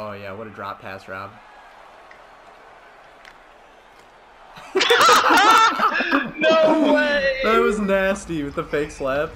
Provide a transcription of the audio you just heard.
Oh yeah, what a drop pass, Rob. No way! That was nasty with the fake slap.